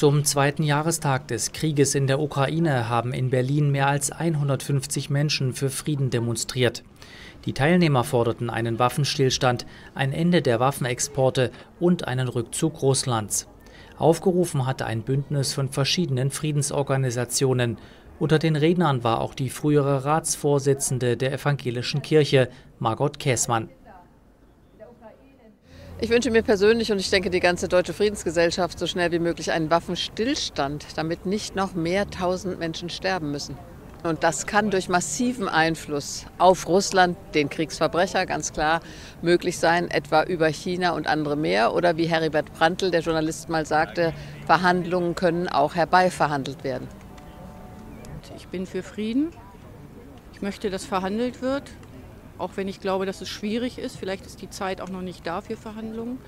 Zum zweiten Jahrestag des Krieges in der Ukraine haben in Berlin mehr als 150 Menschen für Frieden demonstriert. Die Teilnehmer forderten einen Waffenstillstand, ein Ende der Waffenexporte und einen Rückzug Russlands. Aufgerufen hatte ein Bündnis von verschiedenen Friedensorganisationen. Unter den Rednern war auch die frühere Ratsvorsitzende der evangelischen Kirche, Margot Käßmann. Ich wünsche mir persönlich und ich denke die ganze deutsche Friedensgesellschaft so schnell wie möglich einen Waffenstillstand, damit nicht noch mehr tausend Menschen sterben müssen. Und das kann durch massiven Einfluss auf Russland, den Kriegsverbrecher, ganz klar möglich sein, etwa über China und andere mehr. Oder wie Heribert Brandl, der Journalist, mal sagte, Verhandlungen können auch herbeiverhandelt werden. Ich bin für Frieden. Ich möchte, dass verhandelt wird auch wenn ich glaube, dass es schwierig ist. Vielleicht ist die Zeit auch noch nicht da für Verhandlungen.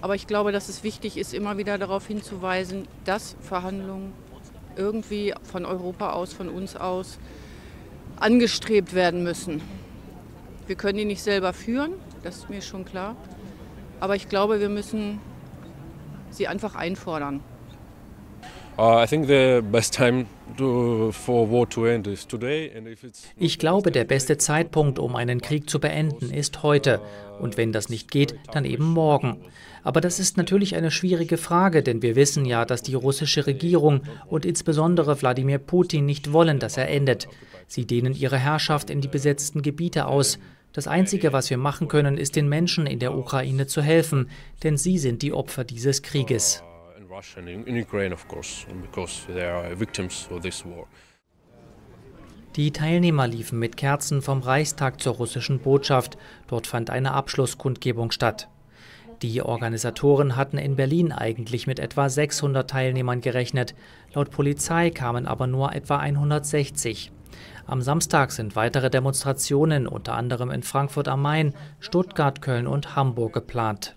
Aber ich glaube, dass es wichtig ist, immer wieder darauf hinzuweisen, dass Verhandlungen irgendwie von Europa aus, von uns aus angestrebt werden müssen. Wir können die nicht selber führen, das ist mir schon klar. Aber ich glaube, wir müssen sie einfach einfordern. Ich glaube, der beste Zeitpunkt, um einen Krieg zu beenden, ist heute. Und wenn das nicht geht, dann eben morgen. Aber das ist natürlich eine schwierige Frage, denn wir wissen ja, dass die russische Regierung und insbesondere Wladimir Putin nicht wollen, dass er endet. Sie dehnen ihre Herrschaft in die besetzten Gebiete aus. Das Einzige, was wir machen können, ist den Menschen in der Ukraine zu helfen, denn sie sind die Opfer dieses Krieges. Die Teilnehmer liefen mit Kerzen vom Reichstag zur russischen Botschaft. Dort fand eine Abschlusskundgebung statt. Die Organisatoren hatten in Berlin eigentlich mit etwa 600 Teilnehmern gerechnet. Laut Polizei kamen aber nur etwa 160. Am Samstag sind weitere Demonstrationen unter anderem in Frankfurt am Main, Stuttgart, Köln und Hamburg geplant.